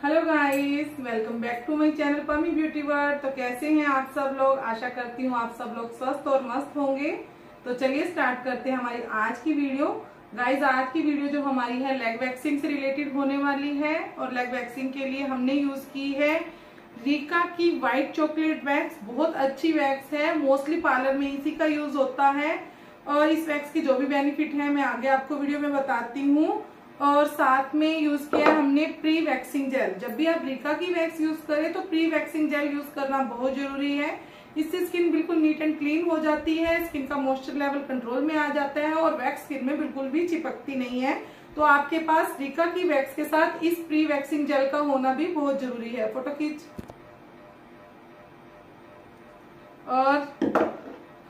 Hello guys welcome back to my channel Pami beauty world तो कैसे हैं आप सब लोग? आशा करती हूँ आप सब लोग स्वस्थ और मस्त होंगे। तो चलिए स्टार्ट करते हैं हमारी आज की वीडियो गाइस आज की वीडियो जो हमारी है लेग वैक्सिंग से रिलेटेड होने वाली है और लेग वैक्सिंग के लिए हमने यूज़ की है रीका की व्हाइट चॉकलेट वैक्स बहुत अच्छी वैक्स है. मोस्टली पार्लर में इसी का यूज़ होता है। और इस वैक्स की जो भी बेनिफिट है, मैं आगे आपको वीडियो में बताती हूँ। और साथ में यूज़ किया हमने प्री वैक्सिंग जेल जब भी आप रीका की वैक्स यूज़ करें तो प्री वैक्सिंग जेल यूज़ करना बहुत ज़रूरी है। इससे स्किन बिल्कुल नीट एंड क्लीन हो जाती है स्किन का मॉइस्चर लेवल कंट्रोल में आ जाता है और वैक्स स्किन में बिल्कुल भी चिपकती नहीं है। तो आपके पास रीका की वैक्स के साथ इस प्री वैक्सिंग जेल का होना भी बहुत ज़रूरी है। फ़ोटो खींच। और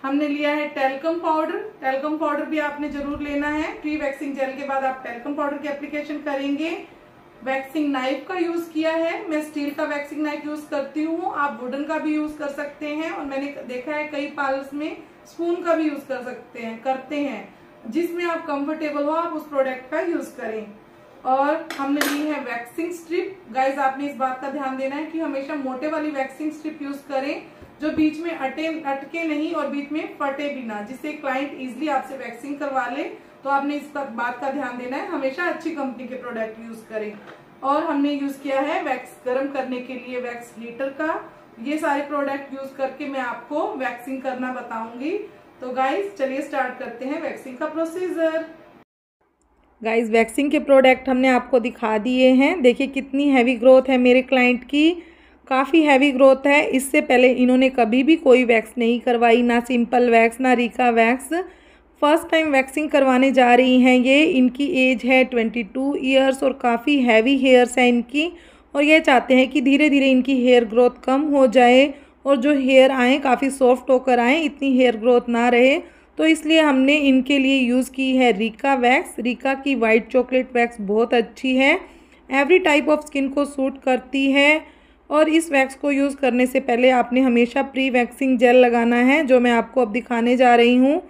हमने लिया है टेलकम पाउडर। टेलकम पाउडर भी आपने ज़रूर लेना है। प्री वैक्सिंग जेल के बाद आप टेलकम पाउडर की एप्लीकेशन करेंगे। वैक्सिंग नाइफ का यूज़ किया है। मैं स्टील का वैक्सिंग नाइफ यूज़ करती हूँ। आप वुडन का भी यूज़ कर सकते हैं और मैंने देखा है कई पार्लर्स में स्पून का भी यूज़ कर सकते हैं, करते हैं। जिसमें आप कंफर्टेबल हो, आप उस प्रोडक्ट का यूज़ करें। और हमने ली है वैक्सिंग स्ट्रिप। गाइज़ आपने इस बात का ध्यान देना है कि हमेशा मोटे वाली वैक्सिंग स्ट्रिप यूज़ करें, जो बीच में अटे, अटके नहीं और बीच में फटे भी ना, जिससे क्लाइंट इजिली आपसे वैक्सिंग करवा ले। तो आपने इस बात का ध्यान देना है, हमेशा अच्छी कंपनी के प्रोडक्ट यूज़ करें। और हमने यूज़ किया है वैक्स, गर्म करने के लिए वैक्स हीटर का। ये सारे प्रोडक्ट यूज़ करके मैं आपको वैक्सिंग करना बताऊँगी। तो गाइज़ चलिए स्टार्ट करते हैं वैक्सिंग का प्रोसीजर गाइज़ वैक्सिंग के प्रोडक्ट हमने आपको दिखा दिए हैं। देखिए कितनी हैवी ग्रोथ है मेरे क्लाइंट की। काफ़ी हैवी ग्रोथ है। इससे पहले इन्होंने कभी भी कोई वैक्स नहीं करवाई, ना सिंपल वैक्स ना Rica wax first time waxing करवाने जा रही हैं ये। इनकी एज है ट्वेंटी टू ईयर्स और काफ़ी हैवी हेयर्स हैं इनकी। और ये चाहते हैं कि धीरे धीरे इनकी हेयर ग्रोथ कम हो जाए और जो हेयर आए, काफ़ी सॉफ्ट होकर आए, इतनी हेयर ग्रोथ ना रहे। तो इसलिए हमने इनके लिए यूज़ की है रीका वैक्स। रीका की वाइट चॉकलेट वैक्स बहुत अच्छी है। एवरी टाइप ऑफ़ स्किन को सूट करती है। और इस वैक्स को यूज़ करने से पहले आपने हमेशा प्री वैक्सिंग जेल लगाना है, जो मैं आपको अब दिखाने जा रही हूँ।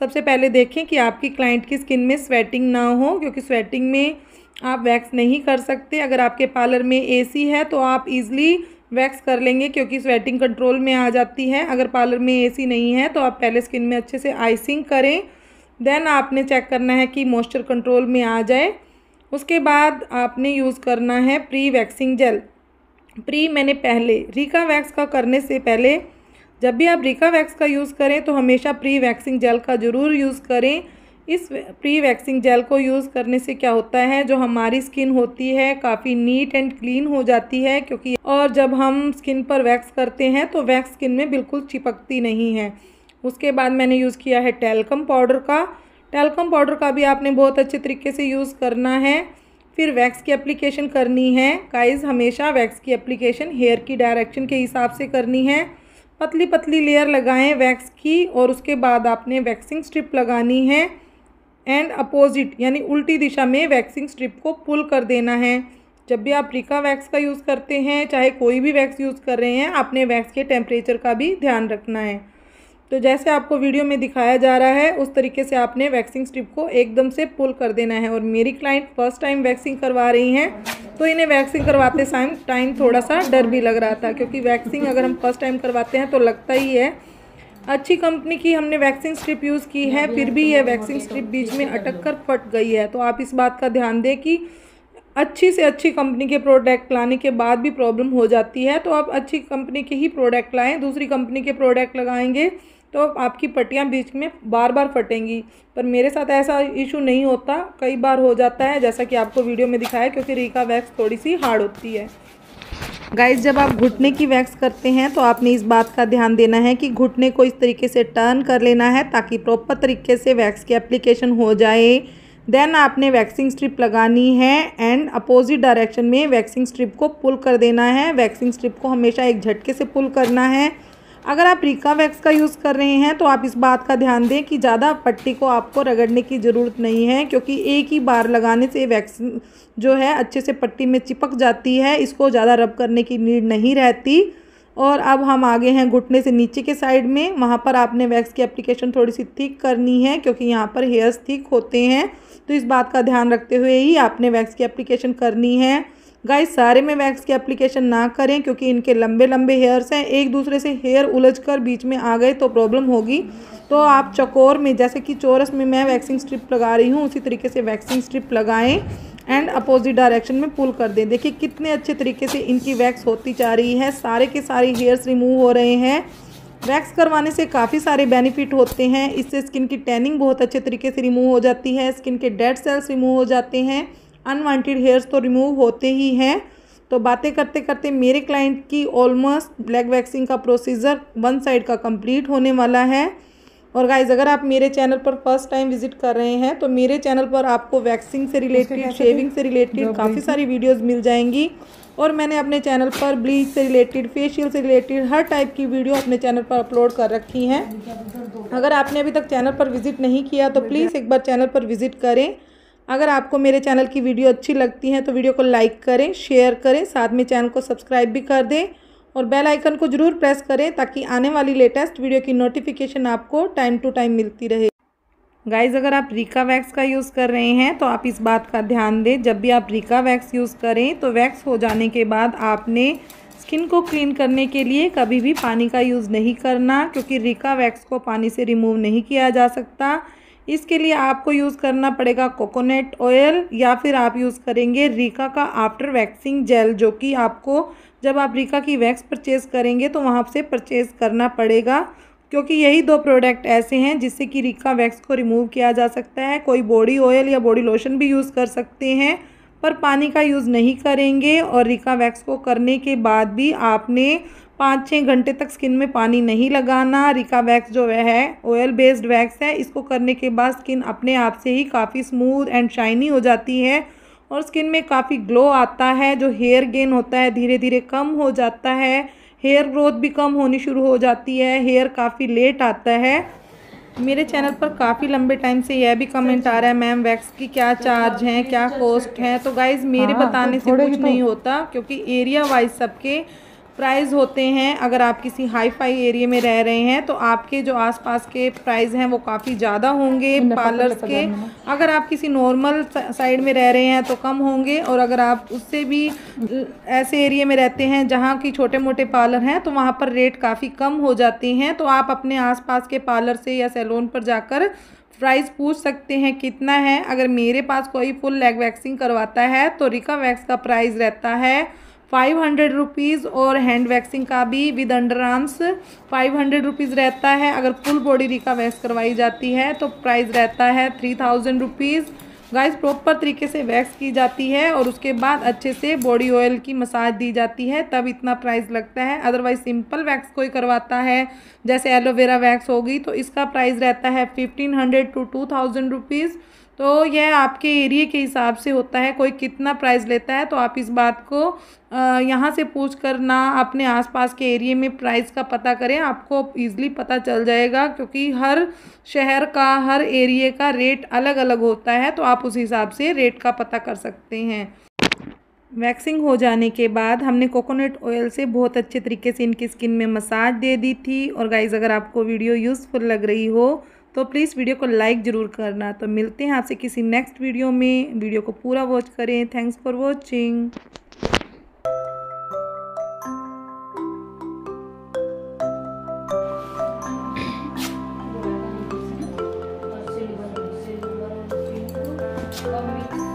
सबसे पहले देखें कि आपकी क्लाइंट की स्किन में स्वेटिंग ना हो, क्योंकि स्वेटिंग में आप वैक्स नहीं कर सकते। अगर आपके पार्लर में एसी है तो आप इजली वैक्स कर लेंगे क्योंकि स्वेटिंग कंट्रोल में आ जाती है। अगर पार्लर में एसी नहीं है तो आप पहले स्किन में अच्छे से आइसिंग करें। देन आपने चेक करना है कि मॉइस्चर कंट्रोल में आ जाए। उसके बाद आपने यूज़ करना है प्री वैक्सिंग जेल प्री मैंने पहले रीका वैक्स का करने से पहले जब भी आप रीका वैक्स का यूज़ करें तो हमेशा प्री वैक्सिंग जेल का ज़रूर यूज़ करें। इस प्री वैक्सिंग जेल को यूज़ करने से क्या होता है? जो हमारी स्किन होती है, काफ़ी नीट एंड क्लीन हो जाती है, क्योंकि और जब हम स्किन पर वैक्स करते हैं तो वैक्स स्किन में बिल्कुल चिपकती नहीं है। उसके बाद मैंने यूज़ किया है टेलकम पाउडर का। टेलकम पाउडर का भी आपने बहुत अच्छे तरीके से यूज़ करना है। फिर वैक्स की एप्लीकेशन करनी है। गाइस हमेशा वैक्स की एप्लीकेशन हेयर की डायरेक्शन के हिसाब से करनी है। पतली पतली लेयर लगाएँ वैक्स की और उसके बाद आपने वैक्सिंग स्ट्रिप लगानी है। एंड अपोजिट यानी उल्टी दिशा में वैक्सिंग स्ट्रिप को पुल कर देना है। जब भी आप रिका वैक्स का यूज़ करते हैं, चाहे कोई भी वैक्स यूज़ कर रहे हैं, आपने वैक्स के टेम्परेचर का भी ध्यान रखना है। तो जैसे आपको वीडियो में दिखाया जा रहा है, उस तरीके से आपने वैक्सिंग स्ट्रिप को एकदम से पुल कर देना है। और मेरी क्लाइंट फ़र्स्ट टाइम वैक्सिंग करवा रही हैं तो इन्हें वैक्सिंग करवाते टाइम टाइम थोड़ा सा डर भी लग रहा था, क्योंकि वैक्सिंग अगर हम फ़र्स्ट टाइम करवाते हैं तो लगता ही है अच्छी कंपनी की हमने वैक्सिंग स्ट्रिप यूज़ की है, फिर भी यह वैक्सिंग स्ट्रिप बीच में अटक कर फट गई है। तो आप इस बात का ध्यान दें कि अच्छी से अच्छी कंपनी के प्रोडक्ट लाने के बाद भी प्रॉब्लम हो जाती है। तो आप अच्छी कंपनी के ही प्रोडक्ट लाएँ, दूसरी कंपनी के प्रोडक्ट लगाएँगे तो आपकी पट्टियाँ बीच में बार बार फटेंगी। पर मेरे साथ ऐसा इशू नहीं होता, कई बार हो जाता है, जैसा कि आपको वीडियो में दिखाया, क्योंकि रीका वैक्स थोड़ी सी हार्ड होती है। गाइस जब आप घुटने की वैक्स करते हैं तो आपने इस बात का ध्यान देना है कि घुटने को इस तरीके से टर्न कर लेना है ताकि प्रॉपर तरीके से वैक्स की एप्लीकेशन हो जाए। देन आपने वैक्सिंग स्ट्रिप लगानी है एंड अपोजिट डायरेक्शन में वैक्सिंग स्ट्रिप को पुल कर देना है। वैक्सिंग स्ट्रिप को हमेशा एक झटके से पुल करना है। अगर आप रीका वैक्स का यूज़ कर रहे हैं तो आप इस बात का ध्यान दें कि ज़्यादा पट्टी को आपको रगड़ने की ज़रूरत नहीं है, क्योंकि एक ही बार लगाने से वैक्स जो है अच्छे से पट्टी में चिपक जाती है, इसको ज़्यादा रब करने की नीड नहीं रहती। और अब हम आगे हैं घुटने से नीचे के साइड में, वहाँ पर आपने वैक्स की एप्लीकेशन थोड़ी सी थिक करनी है, क्योंकि यहाँ पर हेयर्स थिक होते हैं। तो इस बात का ध्यान रखते हुए ही आपने वैक्स की एप्लीकेशन करनी है। गाइस सारे में वैक्स की एप्लीकेशन ना करें क्योंकि इनके लंबे लंबे हेयर्स हैं। एक दूसरे से हेयर उलझ कर बीच में आ गए तो प्रॉब्लम होगी। तो आप चकोर में, जैसे कि चोरस में मैं वैक्सिंग स्ट्रिप लगा रही हूँ, उसी तरीके से वैक्सिंग स्ट्रिप लगाएँ एंड अपोजिट डायरेक्शन में पुल कर दें। देखिए कितने अच्छे तरीके से इनकी वैक्स होती जा रही है। सारे के सारे हेयर्स रिमूव हो रहे हैं। वैक्स करवाने से काफ़ी सारे बेनिफिट होते हैं। इससे स्किन की टैनिंग बहुत अच्छे तरीके से रिमूव हो जाती है। स्किन के डेड सेल्स रिमूव हो जाते हैं। अनवांटेड हेयर्स तो रिमूव होते ही हैं। तो बातें करते करते मेरे क्लाइंट की ऑलमोस्ट ब्लैक वैक्सिंग का प्रोसीजर वन साइड का कंप्लीट होने वाला है। और गाइज़ अगर आप मेरे चैनल पर फ़र्स्ट टाइम विज़िट कर रहे हैं तो मेरे चैनल पर आपको वैक्सिंग से रिलेटेड शेविंग से रिलेटेड काफ़ी सारी वीडियोस मिल जाएँगी। और मैंने अपने चैनल पर ब्लीच से रिलेटेड फेशियल से रिलेटेड हर टाइप की वीडियो अपने चैनल पर अपलोड कर रखी हैं। अगर आपने अभी तक चैनल पर विज़िट नहीं किया तो प्लीज़ एक बार चैनल पर विज़िट करें। अगर आपको मेरे चैनल की वीडियो अच्छी लगती है तो वीडियो को लाइक करें, शेयर करें, साथ में चैनल को सब्सक्राइब भी कर दें और बेल आइकन को ज़रूर प्रेस करें ताकि आने वाली लेटेस्ट वीडियो की नोटिफिकेशन आपको टाइम टू टाइम मिलती रहे। गाइज़ अगर आप रिका वैक्स का यूज़ कर रहे हैं तो आप इस बात का ध्यान दें, जब भी आप रिका वैक्स यूज़ करें तो वैक्स हो जाने के बाद आपने स्किन को क्लीन करने के लिए कभी भी पानी का यूज़ नहीं करना, क्योंकि रिका वैक्स को पानी से रिमूव नहीं किया जा सकता। इसके लिए आपको यूज़ करना पड़ेगा कोकोनट ऑयल या फिर आप यूज़ करेंगे रीका का आफ्टर वैक्सिंग जेल जो कि आपको जब आप रीका की वैक्स परचेज़ करेंगे तो वहाँ से परचेज़ करना पड़ेगा। क्योंकि यही दो प्रोडक्ट ऐसे हैं जिससे कि रीका वैक्स को रिमूव किया जा सकता है। कोई बॉडी ऑयल या बॉडी लोशन भी यूज़ कर सकते हैं। पर पानी का यूज़ नहीं करेंगे और रिका वैक्स को करने के बाद भी आपने पाँच छः घंटे तक स्किन में पानी नहीं लगाना। रिका वैक्स जो है ऑयल बेस्ड वैक्स है, इसको करने के बाद स्किन अपने आप से ही काफ़ी स्मूथ एंड शाइनी हो जाती है और स्किन में काफ़ी ग्लो आता है, जो हेयर गेन होता है धीरे धीरे कम हो जाता है। हेयर ग्रोथ भी कम होनी शुरू हो जाती है हेयर काफ़ी लेट आता है। मेरे चैनल पर काफ़ी लंबे टाइम से यह भी कमेंट आ रहा है मैम वैक्स की क्या चार्ज है क्या कॉस्ट है? तो गाइज़ मेरे हाँ, बताने से कुछ तो नहीं होता क्योंकि एरिया वाइज सबके प्राइस होते हैं अगर आप किसी हाई फाई एरिया में रह रहे हैं तो आपके जो आसपास के प्राइस हैं वो काफ़ी ज़्यादा होंगे पार्लर्स के। अगर आप किसी नॉर्मल साइड में रह रहे हैं तो कम होंगे और अगर आप उससे भी ऐसे एरिया में रहते हैं जहाँ की छोटे मोटे पार्लर हैं तो वहाँ पर रेट काफ़ी कम हो जाते हैं। तो आप अपने आसपास के पार्लर से या सैलून पर जाकर प्राइस पूछ सकते हैं कितना है। अगर मेरे पास कोई फुल लेग वैक्सिंग करवाता है तो रिका वैक्स का प्राइस रहता है फाइव हंड्रेड रुपीज़ और हैंड वैक्सिंग का भी with under arms five hundred rupees रहता है। अगर फुल बॉडी रिका वैक्स करवाई जाती है तो प्राइस रहता है three thousand rupees guys, proper तरीके से वैक्स की जाती है और उसके बाद अच्छे से बॉडी ऑयल की मसाज दी जाती है, तब इतना प्राइस लगता है। अदरवाइज़ सिंपल वैक्स कोई करवाता है, जैसे एलोवेरा वैक्स होगी तो इसका प्राइस रहता है fifteen hundred to two thousand rupees तो यह आपके एरिए के हिसाब से होता है। कोई कितना प्राइस लेता है तो आप इस बात को यहाँ से पूछ कर ना अपने आसपास के एरिए में प्राइस का पता करें। आपको ईज़िली पता चल जाएगा, क्योंकि हर शहर का, हर एरिए का रेट अलग अलग होता है तो आप उस हिसाब से रेट का पता कर सकते हैं। वैक्सिंग हो जाने के बाद हमने कोकोनट ऑयल से बहुत अच्छे तरीके से इनकी स्किन में मसाज दे दी थी। और गाइज़ अगर आपको वीडियो यूज़फुल लग रही हो तो प्लीज़ वीडियो को लाइक ज़रूर करना तो मिलते हैं आपसे किसी नेक्स्ट वीडियो में वीडियो को पूरा वॉच करें thanks for watching Love me.